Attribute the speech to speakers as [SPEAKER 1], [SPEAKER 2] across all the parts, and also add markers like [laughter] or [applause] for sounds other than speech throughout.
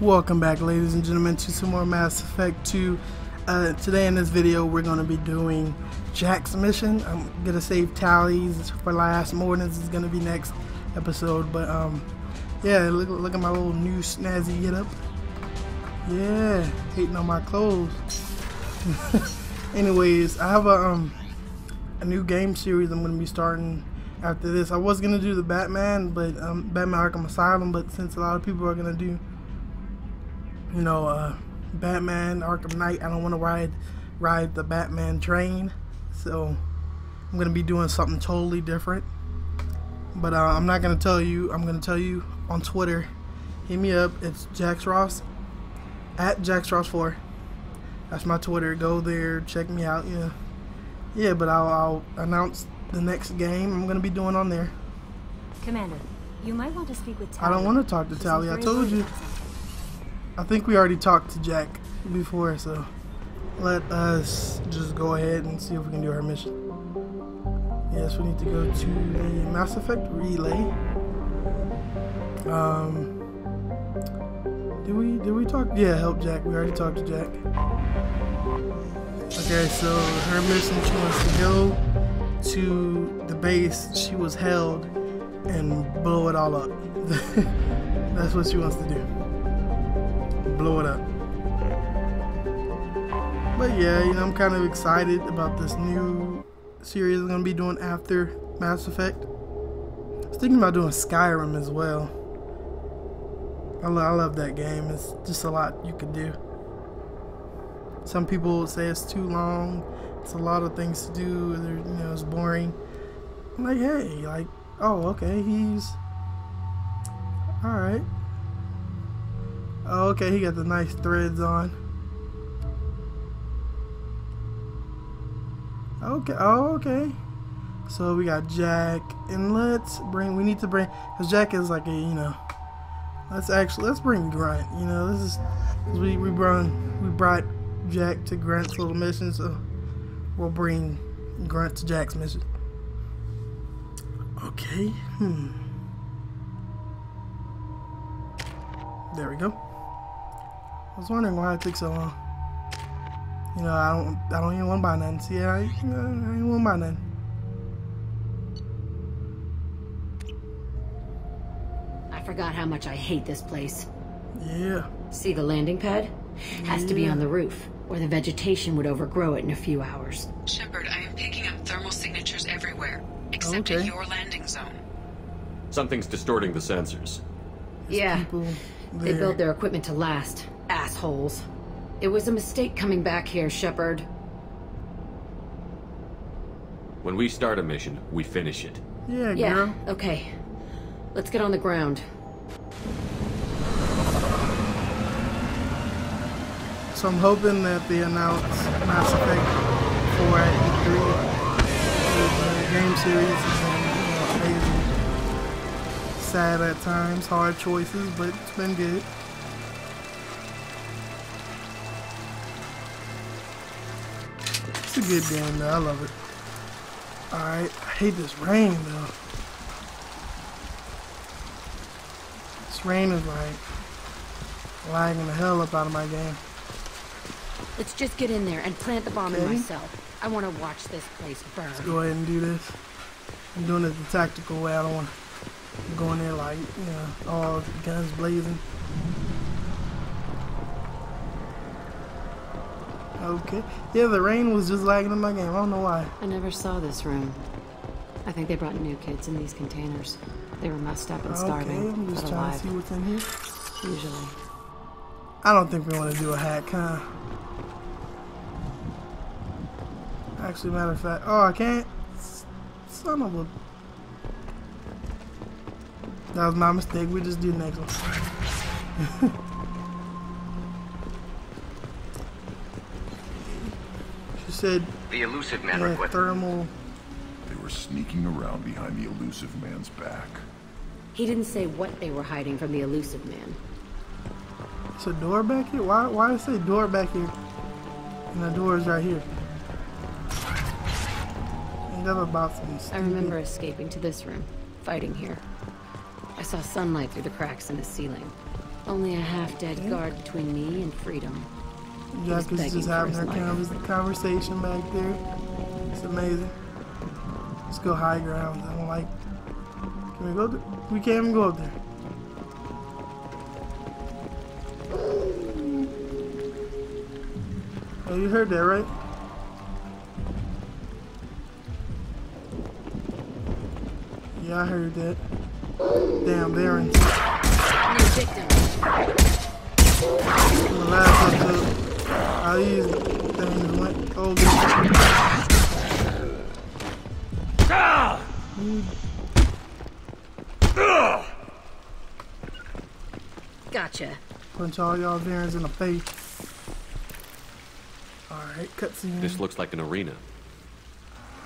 [SPEAKER 1] Welcome back ladies and gentlemen to some more Mass Effect 2. Uh, today in this video we're going to be doing Jack's mission. I'm going to save tallies for last. More this is going to be next episode. But um, yeah, look, look at my little new snazzy get up. Yeah, hating on my clothes. [laughs] Anyways, I have a, um, a new game series I'm going to be starting after this. I was going to do the Batman, but um, Batman Arkham Asylum, but since a lot of people are going to do you know, uh, Batman Arkham Knight. I don't want to ride ride the Batman train, so I'm gonna be doing something totally different. But uh, I'm not gonna tell you. I'm gonna tell you on Twitter. Hit me up. It's Jax Ross at Jax Ross Four. That's my Twitter. Go there. Check me out. Yeah, yeah. But I'll, I'll announce the next game I'm gonna be doing on there.
[SPEAKER 2] Commander, you might want to speak with Tali.
[SPEAKER 1] I don't want to talk to Tali. I told you. I think we already talked to Jack before, so let us just go ahead and see if we can do our mission. Yes, we need to go to the Mass Effect Relay. Um, did we did we talk? Yeah, help Jack. We already talked to Jack. Okay, so her mission, she wants to go to the base she was held and blow it all up. [laughs] That's what she wants to do blow it up. But yeah, you know, I'm kind of excited about this new series I'm going to be doing after Mass Effect. I was thinking about doing Skyrim as well. I, lo I love that game. It's just a lot you could do. Some people say it's too long. It's a lot of things to do. You know, it's boring. I'm like, hey, like, oh, okay, he's all right. Oh, okay, he got the nice threads on. Okay, oh, okay. So we got Jack, and let's bring, we need to bring, because Jack is like a, you know, let's actually, let's bring Grunt, you know, this is, we, we brought, we brought Jack to Grunt's little mission, so we'll bring Grunt to Jack's mission. Okay, hmm. There we go. I was wondering why it took so long. You know, I don't, I don't even want to buy nothing. See, I, you know, I ain't want to buy nothing.
[SPEAKER 2] I forgot how much I hate this place.
[SPEAKER 1] Yeah.
[SPEAKER 2] See the landing pad? Has yeah. to be on the roof, or the vegetation would overgrow it in a few hours.
[SPEAKER 3] Shepard, I am picking up thermal signatures everywhere, except
[SPEAKER 1] okay.
[SPEAKER 3] in your landing zone.
[SPEAKER 4] Something's distorting the sensors.
[SPEAKER 1] There's
[SPEAKER 2] yeah. They build their equipment to last. Assholes. It was a mistake coming back here, Shepard.
[SPEAKER 4] When we start a mission, we finish it.
[SPEAKER 1] Yeah,
[SPEAKER 2] yeah,
[SPEAKER 1] girl.
[SPEAKER 2] okay. Let's get on the ground.
[SPEAKER 1] So I'm hoping that they announce Mass Effect 4 at E3. The game series is you know, amazing. Sad at times, hard choices, but it's been good. A good game though, I love it. Alright, I hate this rain though. This rain is like lagging the hell up out of my game.
[SPEAKER 2] Let's just get in there and plant the bomb
[SPEAKER 1] okay.
[SPEAKER 2] in myself. I want to watch this place burn.
[SPEAKER 1] Let's go ahead and do this. I'm doing it the tactical way. I don't want to go in there like, you know, all guns blazing. Okay. Yeah, the rain was just lagging in my game. I don't know why.
[SPEAKER 2] I never saw this room. I think they brought new kids in these containers. They were messed up and starving,
[SPEAKER 1] okay, I'm just trying
[SPEAKER 2] alive.
[SPEAKER 1] to see what's in here.
[SPEAKER 2] Usually.
[SPEAKER 1] I don't think we want to do a hack, huh? Actually, matter of fact, oh, I can't. Son of a. That was my mistake. We just do the next one. [laughs] said.
[SPEAKER 5] The Illusive Man
[SPEAKER 1] yeah,
[SPEAKER 5] requested.
[SPEAKER 1] thermal.
[SPEAKER 6] They were sneaking around behind the Illusive Man's back.
[SPEAKER 2] He didn't say what they were hiding from the Illusive Man.
[SPEAKER 1] It's a door back here? Why, why did it say door back here? And the door is right here. Ain't that about some
[SPEAKER 2] I remember escaping to this room, fighting here. I saw sunlight through the cracks in the ceiling. Only a half-dead guard between me and freedom.
[SPEAKER 1] Jack is just having her conversation back there. It's amazing. Let's go high ground. I don't like. Can we go? Th- we can't even go up there. Oh, you heard that, right? Yeah, I heard that. Damn, Barons.
[SPEAKER 2] New victim.
[SPEAKER 1] In the last episode, how these things went. Oh.
[SPEAKER 2] Gotcha.
[SPEAKER 1] Punch all y'all Barons in the face. Alright, cutscene.
[SPEAKER 4] This looks like an arena.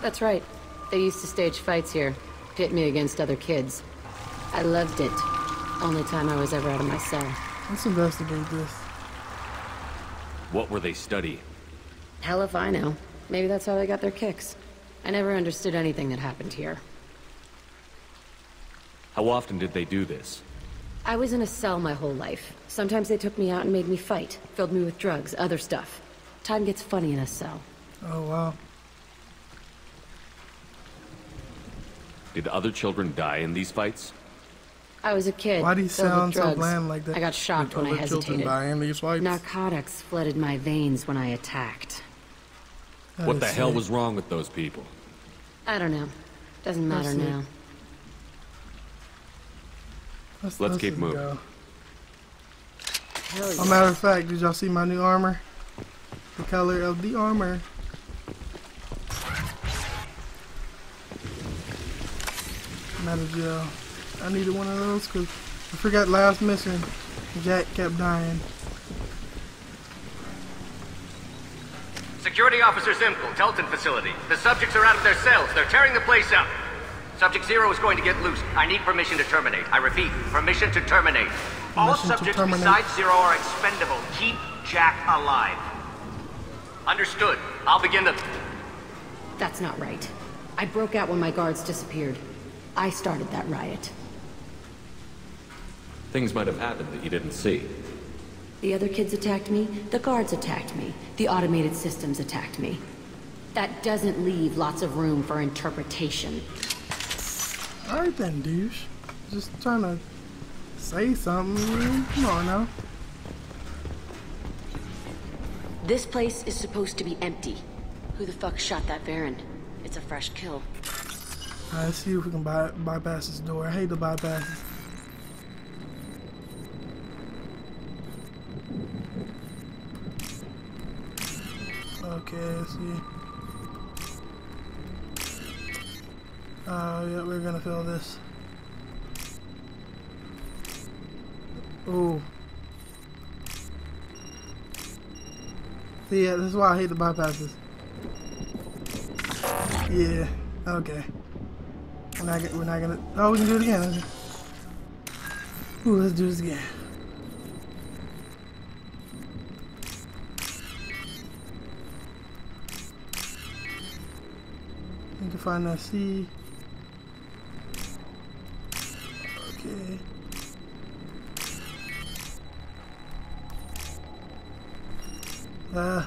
[SPEAKER 2] That's right. They used to stage fights here, pit me against other kids. I loved it. Only time I was ever out of my cell.
[SPEAKER 1] Let's investigate this.
[SPEAKER 4] What were they studying?
[SPEAKER 2] Hell if I know. Maybe that's how they got their kicks. I never understood anything that happened here.
[SPEAKER 4] How often did they do this?
[SPEAKER 2] I was in a cell my whole life. Sometimes they took me out and made me fight, filled me with drugs, other stuff. Time gets funny in a cell.
[SPEAKER 1] Oh, wow.
[SPEAKER 4] Did other children die in these fights?
[SPEAKER 2] I was a kid.
[SPEAKER 1] Why do you sound so bland like that?
[SPEAKER 2] I got shocked when I
[SPEAKER 1] Other children
[SPEAKER 2] hesitated.
[SPEAKER 1] die these fights?
[SPEAKER 2] Narcotics flooded my veins when I attacked.
[SPEAKER 1] That
[SPEAKER 4] What
[SPEAKER 1] is
[SPEAKER 4] the hell
[SPEAKER 1] sick.
[SPEAKER 4] was wrong with those people?
[SPEAKER 2] I don't know. Doesn't matter
[SPEAKER 1] That's it.
[SPEAKER 2] now.
[SPEAKER 1] Let's,
[SPEAKER 4] Let's keep moving.
[SPEAKER 1] go.
[SPEAKER 2] Hell
[SPEAKER 1] A matter of fact, did y'all see my new armor? The color of the armor. Metal gel. I needed one of those because I forgot last mission. Jack kept dying.
[SPEAKER 5] Security Officer Zimkel, Teltin facility. The subjects are out of their cells. They're tearing the place up. Subject Zero is going to get loose. I need permission to terminate. I repeat, permission to terminate. All
[SPEAKER 1] Permission to
[SPEAKER 5] subjects
[SPEAKER 1] terminate.
[SPEAKER 5] besides Zero are expendable. Keep Jack alive. Understood. I'll begin the...
[SPEAKER 2] That's not right. I broke out when my guards disappeared. I started that riot.
[SPEAKER 4] Things might have happened that you didn't see.
[SPEAKER 2] The other kids attacked me, the guards attacked me, the automated systems attacked me. That doesn't leave lots of room for interpretation.
[SPEAKER 1] Alright then, douche. Just trying to say something. Come on now.
[SPEAKER 2] This place is supposed to be empty. Who the fuck shot that Baron? It's a fresh kill.
[SPEAKER 1] Alright, let's see if we can by bypass this door. I hate the bypasses. Okay, let's see. Oh, yeah, we're gonna fill this. Ooh. See, yeah, this is why I hate the bypasses. Yeah, okay. We're not, we're not gonna. Oh, we can do it again. Ooh, let's do this again. C. Okay. Uh.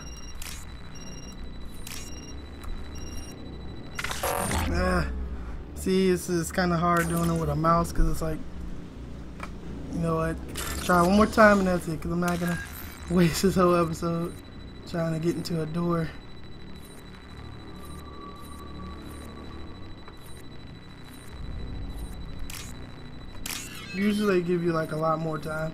[SPEAKER 1] Ah. See, it's, it's kind of hard doing it with a mouse because it's like, you know what? Try one more time and that's it because I'm not going [laughs] to waste this whole episode trying to get into a door. Usually they give you like a lot more time.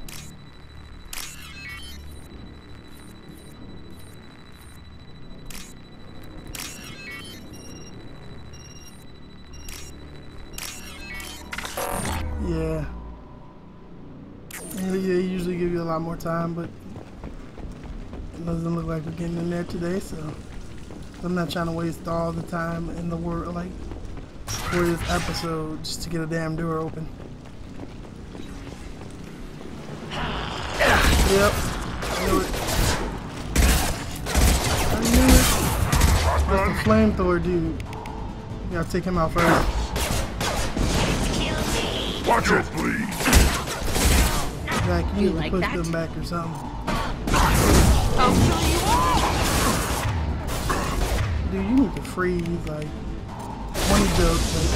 [SPEAKER 1] Yeah. They usually give you a lot more time, but it doesn't look like we're getting in there today, so I'm not trying to waste all the time in the world, like, for this episode just to get a damn door open. Yep. I knew it. I knew it. That's the flamethrower dude. You gotta take him out first.
[SPEAKER 6] Watch it, please.
[SPEAKER 1] Jack, you,
[SPEAKER 2] You
[SPEAKER 1] need
[SPEAKER 2] like
[SPEAKER 1] to push
[SPEAKER 2] that?
[SPEAKER 1] them back or something.
[SPEAKER 2] I'll kill you all!
[SPEAKER 1] Dude, you need to freeze, like, one joke, but...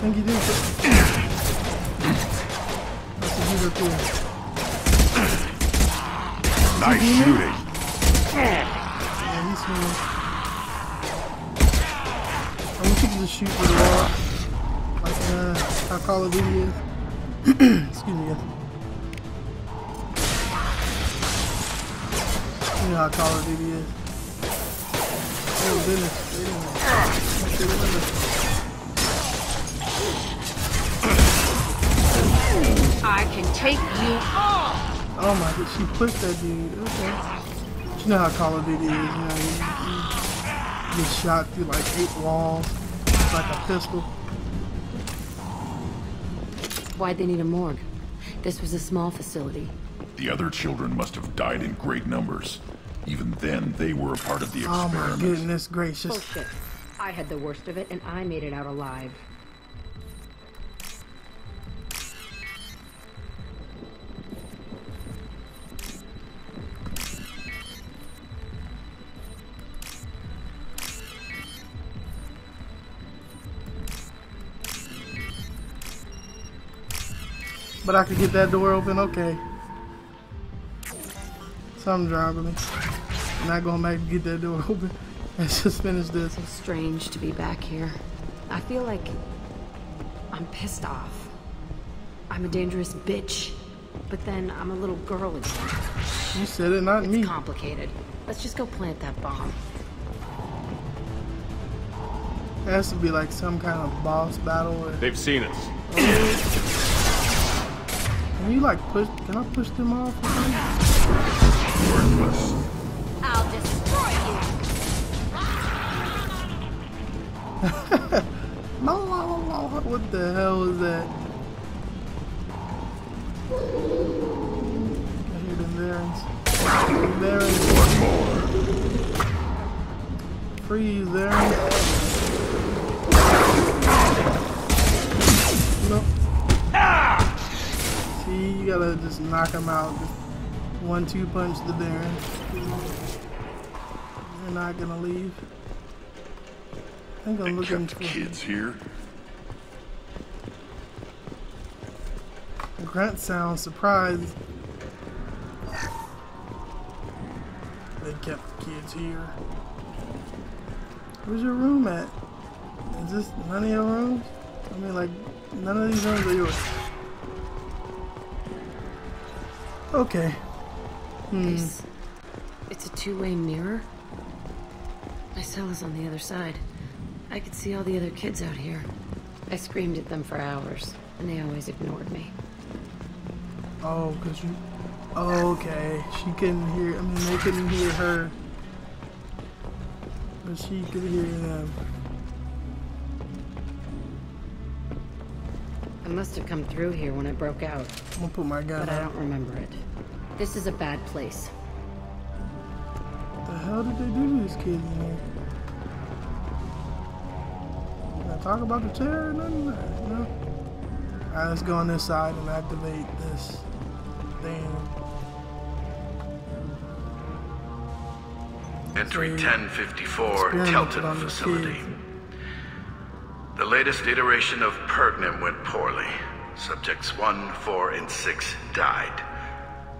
[SPEAKER 1] Think you did a.
[SPEAKER 6] Nice shooting.
[SPEAKER 1] Yeah, he's. I wish you could just shoot through the wall. Like, uh, how Call of Duty is. Excuse me. You know how Call of Duty is. Oh, goodness. A minute. Let's see the window.
[SPEAKER 2] I can take you all!
[SPEAKER 1] Oh my god, she pushed that dude. Okay. You know how Call of Duty is, you know, you, you get shot through like eight walls. It's like a pistol.
[SPEAKER 2] Why'd they need a morgue? This was a small facility.
[SPEAKER 6] The other children must have died in great numbers. Even then, they were a part of the experiment.
[SPEAKER 1] Oh my
[SPEAKER 6] experiment.
[SPEAKER 1] goodness gracious.
[SPEAKER 2] Bullshit. I had the worst of it, and I made it out alive.
[SPEAKER 1] But I could get that door open, okay. Something's driving me. I'm not going back to get that door [laughs] open. Let's just finish this.
[SPEAKER 2] It's so Strange to be back here. I feel like I'm pissed off. I'm a dangerous bitch. But then I'm a little girl again.
[SPEAKER 1] You said it, not me.
[SPEAKER 2] It's complicated. Let's just go plant that bomb.
[SPEAKER 1] It has to be like some kind of boss battle. Or,
[SPEAKER 4] They've seen us.
[SPEAKER 1] Oh, can you like push? Can I push them off? or something?
[SPEAKER 6] Worthless.
[SPEAKER 2] I'll destroy you!
[SPEAKER 1] No, no, no, no. What the hell is that? I hear them Varens. Varens. Freeze, Varens. Just knock them out. Just one, two punch the Baron. They're not gonna leave. I think I'm
[SPEAKER 6] They
[SPEAKER 1] looking
[SPEAKER 6] kept
[SPEAKER 1] for.
[SPEAKER 6] kids here.
[SPEAKER 1] Grunt sounds surprised. They kept the kids here. Where's your room at? Is this none of your rooms? I mean, like, none of these rooms are yours. Okay. Hmm.
[SPEAKER 2] This. It's a two-way mirror. My cell is on the other side. I could see all the other kids out here. I screamed at them for hours, and they always ignored me.
[SPEAKER 1] Oh, cause you. Oh, okay. She couldn't hear. I mean, they couldn't hear her, but she could hear them.
[SPEAKER 2] Must have come through here when it broke out,
[SPEAKER 1] I'm gonna put my gun
[SPEAKER 2] but I don't remember it. This is a bad place.
[SPEAKER 1] What the hell did they do to these kids in here? Did talk about the chair or nothing? No. Alright, let's go on this side and activate this thing.
[SPEAKER 7] Entry 1054,
[SPEAKER 1] experimented Teltin
[SPEAKER 7] facility.
[SPEAKER 1] kids.
[SPEAKER 7] The latest iteration of Pergnum went poorly. Subjects 1, 4, and 6 died.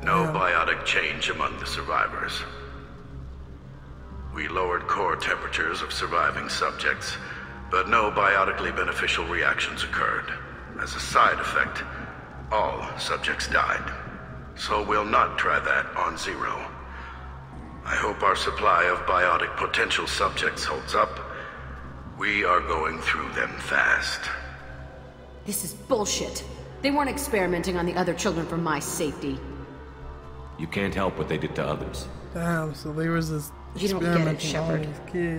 [SPEAKER 7] No biotic change among the survivors. We lowered core temperatures of surviving subjects, but no biotically beneficial reactions occurred. As a side effect, all subjects died. So we'll not try that on Zero. I hope our supply of biotic potential subjects holds up. We are going through them fast.
[SPEAKER 2] This is bullshit. They weren't experimenting on the other children for my safety.
[SPEAKER 4] You can't help what they did to others.
[SPEAKER 1] Damn, so there was this
[SPEAKER 2] You don't get it, Shepard.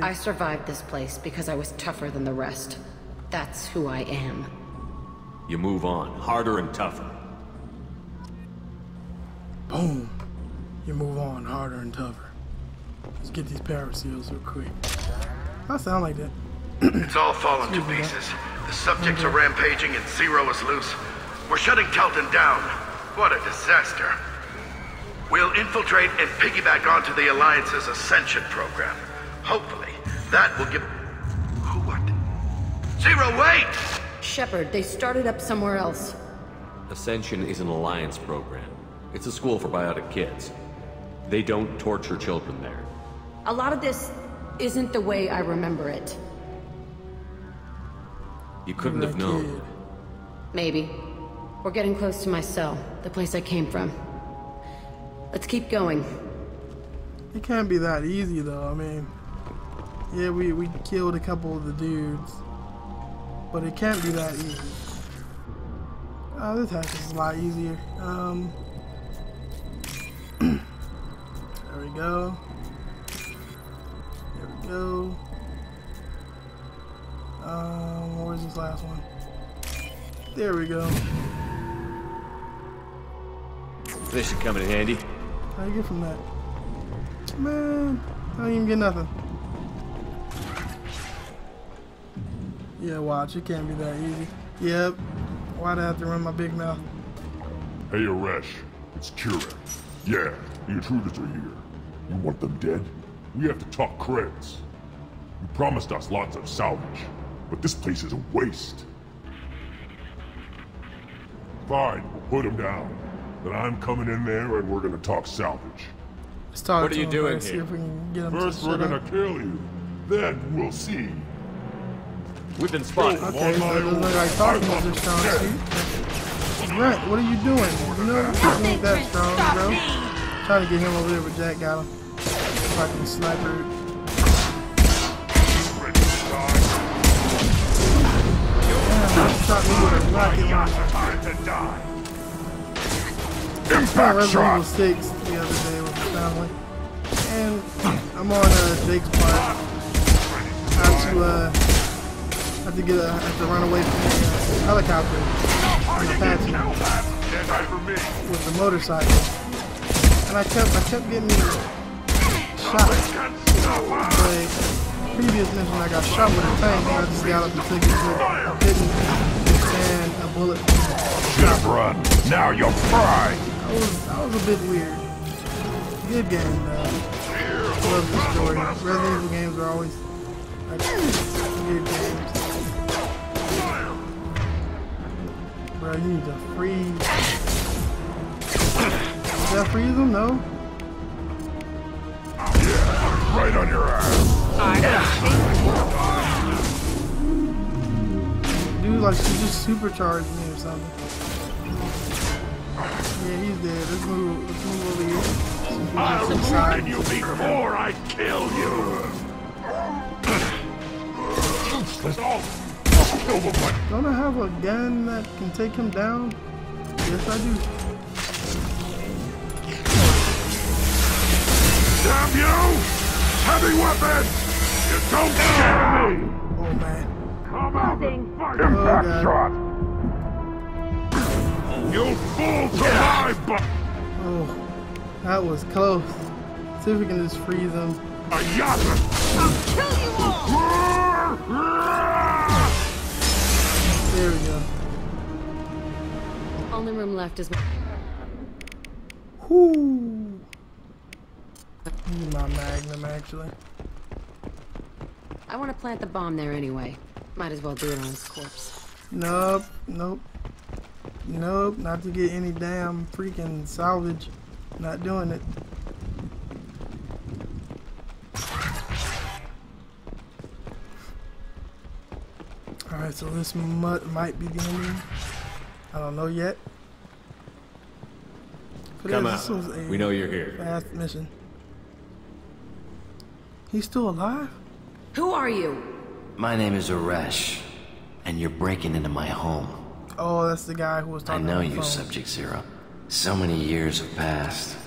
[SPEAKER 2] I survived this place because I was tougher than the rest. That's who I am.
[SPEAKER 4] You move on, harder and tougher.
[SPEAKER 1] Boom. You move on harder and tougher. Let's get these paraseals real quick. I sound like that.
[SPEAKER 7] It's all fallen to pieces. The subjects are rampaging and Zero is loose. We're shutting Teltin down. What a disaster. We'll infiltrate and piggyback onto the Alliance's Ascension program. Hopefully, that will give... Who what? Zero, wait!
[SPEAKER 2] Shepard, they started up somewhere else.
[SPEAKER 4] Ascension is an alliance program. It's a school for biotic kids. They don't torture children there.
[SPEAKER 2] A lot of this isn't the way I remember it.
[SPEAKER 4] You couldn't have known.
[SPEAKER 2] Maybe. We're getting close to my cell, the place I came from. Let's keep going.
[SPEAKER 1] It can't be that easy though. I mean, yeah, we we killed a couple of the dudes, but it can't be that easy. Oh, this hack is a lot easier. Um, [clears throat] there we go. There we go. This last one? There we go.
[SPEAKER 4] This should come in handy.
[SPEAKER 1] How you get from that? Man, I don't even get nothing. Yeah, watch. It can't be that easy. Yep. Why'd I have to run my big mouth?
[SPEAKER 6] Hey, Aresh. It's Kira. Yeah, the intruders are here. You want them dead? We have to talk creds. You promised us lots of salvage, but this place is a waste. Fine, we'll put them down. Then I'm coming in there and we're gonna talk salvage.
[SPEAKER 1] Let's talk
[SPEAKER 4] What
[SPEAKER 1] to
[SPEAKER 4] are you
[SPEAKER 1] him
[SPEAKER 4] doing
[SPEAKER 1] first, See
[SPEAKER 4] here?
[SPEAKER 1] if we can get him
[SPEAKER 6] First,
[SPEAKER 1] to
[SPEAKER 6] we're gonna
[SPEAKER 1] up.
[SPEAKER 6] kill you. Then we'll see.
[SPEAKER 4] We've been spotted.
[SPEAKER 1] Oh, okay, so it doesn't look like talking is a strong suit. What are you doing? You know, you ain't that strong, bro. Trying to get him over there, but Jack got him. Fucking sniper.
[SPEAKER 6] Impact
[SPEAKER 1] Resident
[SPEAKER 6] shot.
[SPEAKER 1] Evil 6 the other day with the family. And I'm on uh, Jake's part. I have to, uh, have to get a, have to run away from the uh, helicopter on the
[SPEAKER 6] me.
[SPEAKER 1] with the motorcycle. And I kept, I kept getting shot. But previous mission I got shot with a tank and I just got up and took it, but I couldn't withstand a bullet.
[SPEAKER 6] Should've run. Now you'll cry.
[SPEAKER 1] That was, that was a bit weird. Good game, though. Love the story. Resident Evil games are always like good games. Bro, you need to freeze. Did I freeze him? No.
[SPEAKER 6] Right on your ass.
[SPEAKER 1] Dude, like she just supercharged me or something. Yeah, he's dead. Let's move. Let's move over here.
[SPEAKER 6] I'll
[SPEAKER 1] to the side.
[SPEAKER 6] ruin you before I kill you. Useless. I'll, I'll kill the one.
[SPEAKER 1] Don't I have a gun that can take him down? Yes, I do.
[SPEAKER 6] Damn you! Heavy weapon! You don't scare me!
[SPEAKER 1] Oh man.
[SPEAKER 6] Come out and fight!
[SPEAKER 1] Oh,
[SPEAKER 6] Impact
[SPEAKER 1] God.
[SPEAKER 6] shot! You fool to my butt!
[SPEAKER 1] Oh, that was close. See if we can just freeze him.
[SPEAKER 6] A yatta!
[SPEAKER 1] There we go.
[SPEAKER 2] Only room left is
[SPEAKER 1] Whoo. My magnum actually.
[SPEAKER 2] I want to plant the bomb there anyway. Might as well do it on his corpse.
[SPEAKER 1] Nope, nope, nope. Not to get any damn freaking salvage. Not doing it. All right, so this mu- might be the ending. I don't know yet. But
[SPEAKER 4] Come
[SPEAKER 1] yeah,
[SPEAKER 4] out.
[SPEAKER 1] this was a
[SPEAKER 4] We know you're here.
[SPEAKER 1] Fast mission. He's still alive?
[SPEAKER 2] Who are you?
[SPEAKER 8] My name is Aresh, and you're breaking into my home.
[SPEAKER 1] Oh, that's the guy who was talking.
[SPEAKER 8] I
[SPEAKER 1] talking
[SPEAKER 8] know
[SPEAKER 1] on the
[SPEAKER 8] you,
[SPEAKER 1] phone.
[SPEAKER 8] Subject Zero. So many years have passed,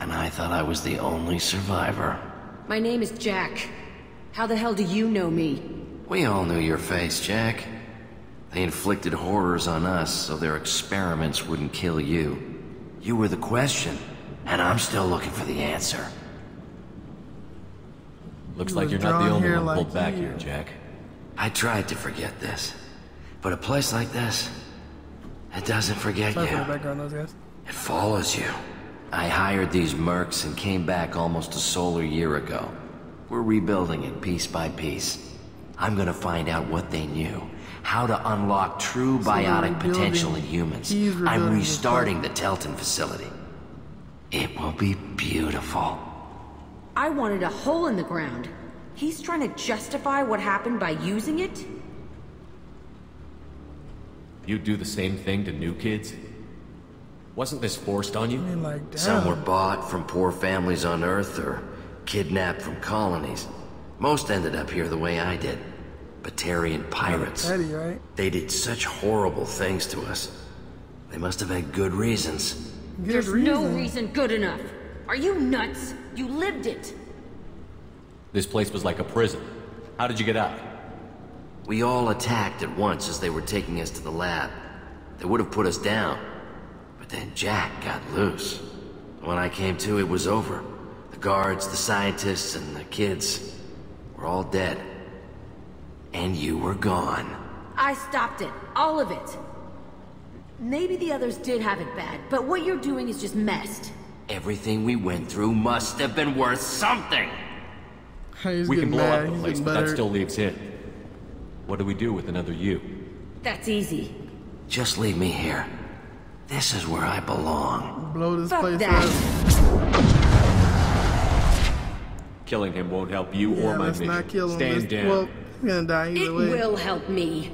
[SPEAKER 8] and I thought I was the only survivor.
[SPEAKER 2] My name is Jack. How the hell do you know me?
[SPEAKER 8] We all knew your face, Jack. They inflicted horrors on us so their experiments wouldn't kill you. You were the question, and I'm still looking for the answer.
[SPEAKER 4] Looks like you're not the only one
[SPEAKER 1] like
[SPEAKER 4] pulled back
[SPEAKER 1] you.
[SPEAKER 4] here, Jack.
[SPEAKER 8] I tried to forget this, But a place like this, it doesn't forget
[SPEAKER 1] Sorry
[SPEAKER 8] you.
[SPEAKER 1] for the background noise, guys.
[SPEAKER 8] It follows you. I hired these mercs and came back almost a solar year ago. We're rebuilding it piece by piece. I'm gonna find out what they knew. How to unlock true
[SPEAKER 1] they're
[SPEAKER 8] biotic potential in humans. I'm restarting the Teltin facility. It will be beautiful.
[SPEAKER 9] I wanted a hole in the ground. He's trying to justify what happened by using it?
[SPEAKER 4] You'd do the same thing to new kids? Wasn't this forced on you?
[SPEAKER 1] I mean, like.
[SPEAKER 8] Some were bought from poor families on Earth or kidnapped from colonies. Most ended up here the way I did. Batarian pirates.
[SPEAKER 1] Eddie, right?
[SPEAKER 8] They did such horrible things to us. They must have had good reasons.
[SPEAKER 1] Good
[SPEAKER 9] There's
[SPEAKER 1] reason.
[SPEAKER 9] no reason good enough. Are you nuts? You lived it.
[SPEAKER 4] This place was like a prison. How did you get out?
[SPEAKER 8] We all attacked at once as they were taking us to the lab. They would have put us down. But then Jack got loose. When I came to, it was over. The guards, the scientists, and the kids were all dead. And you were gone.
[SPEAKER 9] I stopped it. All of it. Maybe the others did have it bad, but what you're doing is just messed.
[SPEAKER 8] Everything we went through must have been worth something.
[SPEAKER 1] He's
[SPEAKER 4] we can blow
[SPEAKER 1] mad.
[SPEAKER 4] up the
[SPEAKER 1] He's
[SPEAKER 4] place,
[SPEAKER 1] getting
[SPEAKER 4] but that still leaves him. What do we do with another you?
[SPEAKER 9] That's easy.
[SPEAKER 8] Just leave me here. This is where I belong.
[SPEAKER 1] blow this
[SPEAKER 9] Fuck
[SPEAKER 1] place
[SPEAKER 9] that.
[SPEAKER 1] up. [laughs]
[SPEAKER 4] Killing him won't help you
[SPEAKER 1] Yeah,
[SPEAKER 4] or my mission.
[SPEAKER 1] not kill him.
[SPEAKER 4] Stand down.
[SPEAKER 1] Well, he's gonna die either
[SPEAKER 9] It
[SPEAKER 1] way.
[SPEAKER 9] will help me.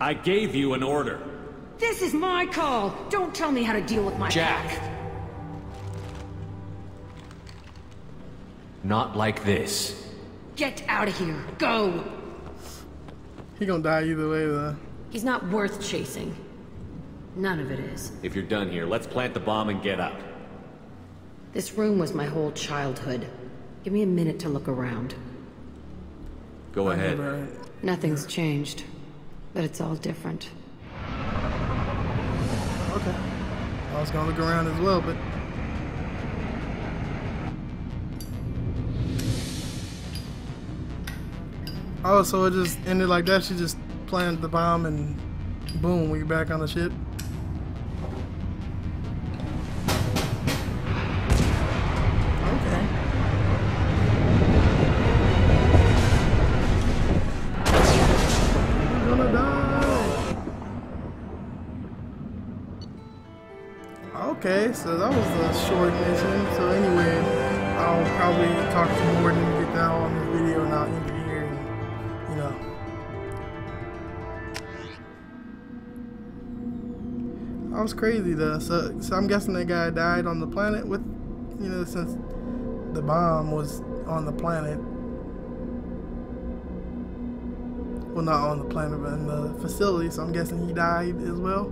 [SPEAKER 4] I gave you an order.
[SPEAKER 9] This is my call. Don't tell me how to deal with my
[SPEAKER 4] Jack.
[SPEAKER 9] pack.
[SPEAKER 4] Not like this.
[SPEAKER 9] Get out of here. Go.
[SPEAKER 1] He gonna die either way though.
[SPEAKER 9] He's not worth chasing. None of it is.
[SPEAKER 4] If you're done here, let's plant the bomb and get out.
[SPEAKER 2] This room was my whole childhood. Give me a minute to look around.
[SPEAKER 4] Go ahead.
[SPEAKER 2] Nothing's changed, but it's all different.
[SPEAKER 1] Was gonna look around as well, but Oh, so it just ended like that. She just planted the bomb and boom, we're back on the ship. So that was a short mission. So anyway, I'll probably talk to Mordin and get that on the video and I'll end it here and you know. That was crazy though. So so I'm guessing that guy died on the planet with you know, since the bomb was on the planet. Well not on the planet but in the facility, so I'm guessing he died as well.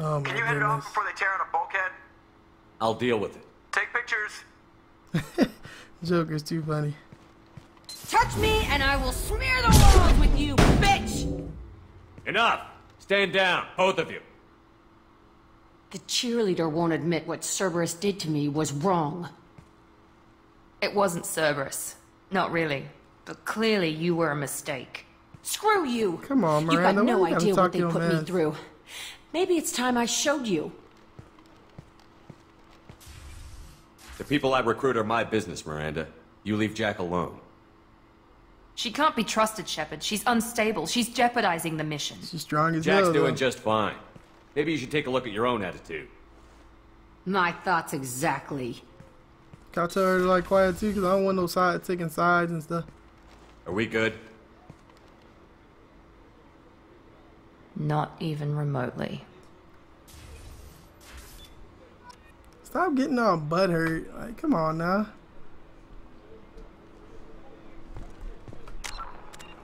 [SPEAKER 1] Oh, my
[SPEAKER 10] Can you head it off before they tear out a bulkhead?
[SPEAKER 4] I'll deal with it.
[SPEAKER 10] Take pictures. [laughs]
[SPEAKER 1] Joker's too funny.
[SPEAKER 9] Touch me and I will smear the walls with you, bitch!
[SPEAKER 4] Enough! Stand down, both of you.
[SPEAKER 2] The cheerleader won't admit what Cerberus did to me was wrong.
[SPEAKER 11] It wasn't Cerberus. Not really. But clearly you were a mistake.
[SPEAKER 9] Screw you!
[SPEAKER 1] Come on,
[SPEAKER 9] You've
[SPEAKER 1] Miranda,
[SPEAKER 9] got no
[SPEAKER 1] why you gotta
[SPEAKER 9] idea what they
[SPEAKER 1] your
[SPEAKER 9] put me through. Maybe it's time I showed you.
[SPEAKER 4] The people I recruit are my business, Miranda. You leave Jack alone.
[SPEAKER 11] She can't be trusted, Shepard. She's unstable. She's jeopardizing the mission.
[SPEAKER 1] She's strong as
[SPEAKER 4] Jack's
[SPEAKER 1] hell.
[SPEAKER 4] doing just fine. Maybe you should take a look at your own attitude.
[SPEAKER 9] My thoughts exactly.
[SPEAKER 1] Can I tell her to like quiet too? Cause I don't want no side taking sides and stuff.
[SPEAKER 4] Are we good?
[SPEAKER 11] Not even remotely.
[SPEAKER 1] Stop getting all butthurt. Like, come on now.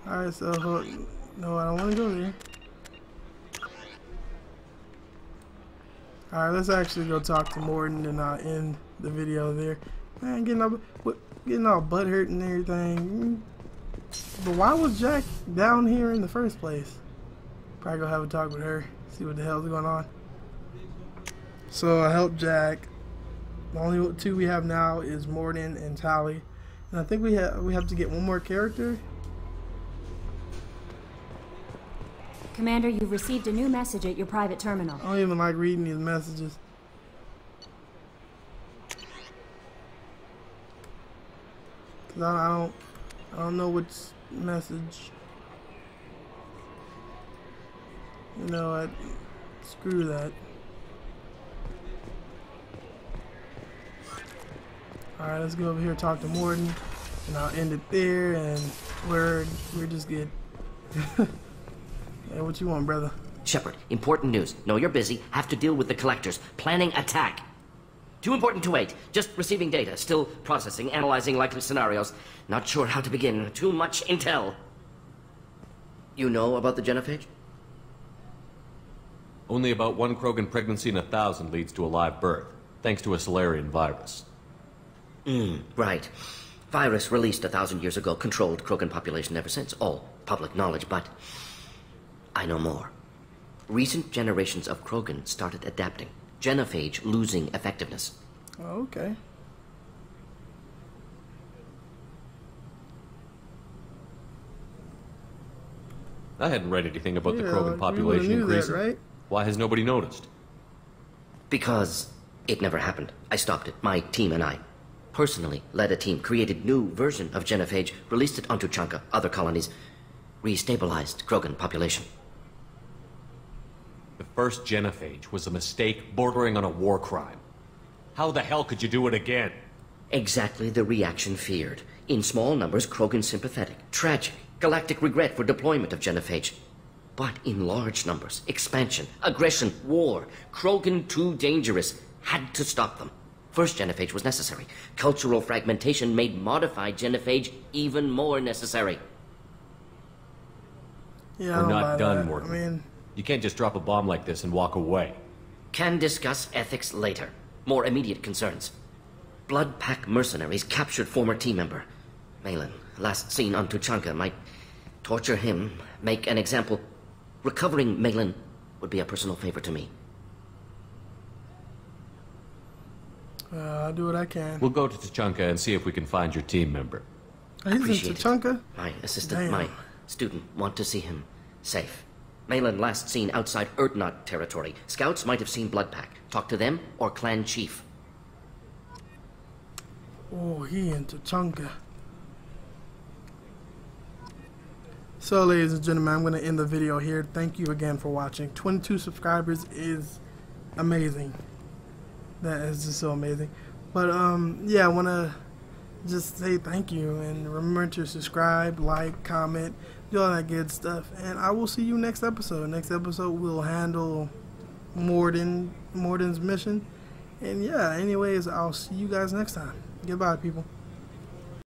[SPEAKER 1] Alright, so no, I don't want to go there. Alright, let's actually go talk to Mordin and I'll end the video there. Man, getting all, getting all butthurt and everything. Mm. But why was Jack down here in the first place? Probably go have a talk with her, see what the hell's going on. So I helped Jack The only two we have now is Mordin and Tali. And I think we have we have to get one more character.
[SPEAKER 12] Commander, you've received a new message at your private terminal.
[SPEAKER 1] I don't even like reading these messages. Cause I, I don't I don't know which message. You know what? Screw that. Alright, let's go over here talk to Mordin. And I'll end it there and we're we're just good. [laughs] yeah, what you want, brother?
[SPEAKER 8] Shepard, important news. No, you're busy. Have to deal with the collectors. Planning attack. Too important to wait. Just receiving data. Still processing, analyzing likely scenarios. Not sure how to begin. Too much intel. You know about the genophage?
[SPEAKER 4] Only about one Krogan pregnancy in a thousand leads to a live birth, thanks to a Salarian virus.
[SPEAKER 8] Hmm, right. Virus released a thousand years ago, controlled Krogan population ever since. All public knowledge, but I know more. Recent generations of Krogan started adapting. Genophage losing effectiveness.
[SPEAKER 1] Okay.
[SPEAKER 4] I hadn't read anything about the Krogan population
[SPEAKER 1] would've that,
[SPEAKER 4] increasing.
[SPEAKER 1] right?
[SPEAKER 4] Why has nobody noticed?
[SPEAKER 8] Because it never happened. I stopped it. My team and I. Personally led a team, created new version of Genophage, released it onto Tuchanka, other colonies, restabilized Krogan population.
[SPEAKER 4] The first genophage was a mistake bordering on a war crime. How the hell could you do it again?
[SPEAKER 8] Exactly the reaction feared. In small numbers, Krogan sympathetic. Tragic. Galactic regret for deployment of Genophage. But in large numbers, expansion, aggression, war, Krogan too dangerous. Had to stop them. First Genophage was necessary. Cultural fragmentation made modified Genophage even more necessary.
[SPEAKER 1] Yeah,
[SPEAKER 4] We're
[SPEAKER 1] don't buy
[SPEAKER 4] not done,
[SPEAKER 1] that.
[SPEAKER 4] Mordin.
[SPEAKER 1] I mean,
[SPEAKER 4] You can't just drop a bomb like this and walk away.
[SPEAKER 8] Can discuss ethics later. More immediate concerns. Blood Pack mercenaries captured former team member. Maelon, last seen on Tuchanka, might torture him, make an example. Recovering Maelon would be a personal favor to me.
[SPEAKER 1] uh, I'll do what I can.
[SPEAKER 4] We'll go to Tuchanka and see if we can find your team member.
[SPEAKER 1] He's in
[SPEAKER 8] Appreciate it.
[SPEAKER 1] Tuchanka?
[SPEAKER 8] My assistant,
[SPEAKER 1] Damn.
[SPEAKER 8] my student, want to see him safe. Maelon last seen outside Urdnot territory. Scouts might have seen Blood Pack. Talk to them or clan chief.
[SPEAKER 1] Oh, he in Tuchanka. So, ladies and gentlemen, I'm going to end the video here. Thank you again for watching. 22 subscribers is amazing. That is just so amazing. But, um, yeah, I want to just say thank you and remember to subscribe, like, comment, do all that good stuff. And I will see you next episode. Next episode, we'll handle Mordin, Mordin's mission. And yeah, anyways, I'll see you guys next time. Goodbye, people.